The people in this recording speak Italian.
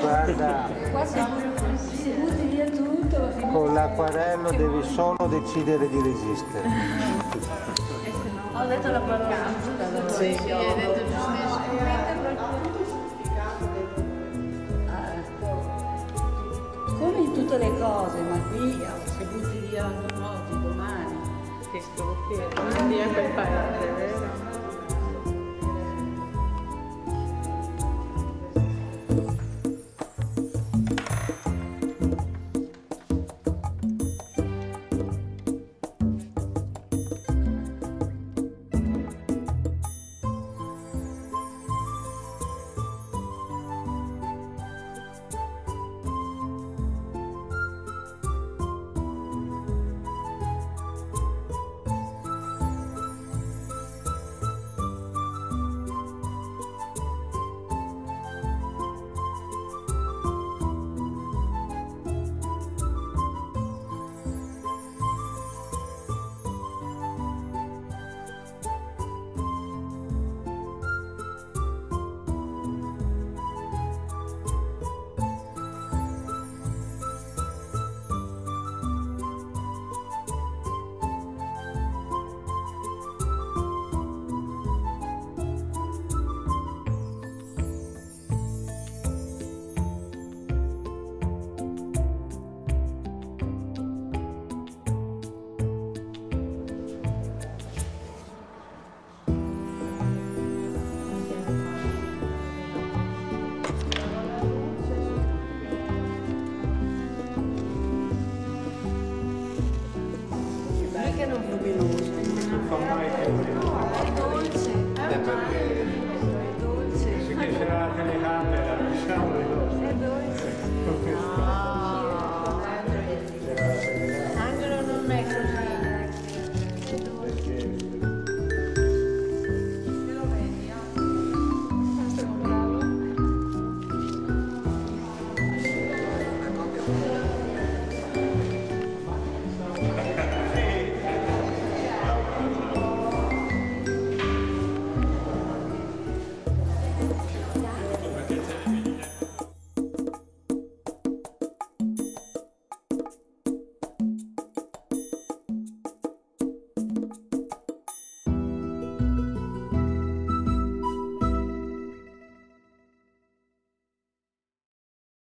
Guarda, se butti via tutto, con l'acquarello devi solo decidere di resistere. Ho detto la parola giusta. Sì, Sì, hai detto giustamente. Come in tutte le cose, ma qui se butti via oggi, domani. Che stupida. Non è quel paese, vero?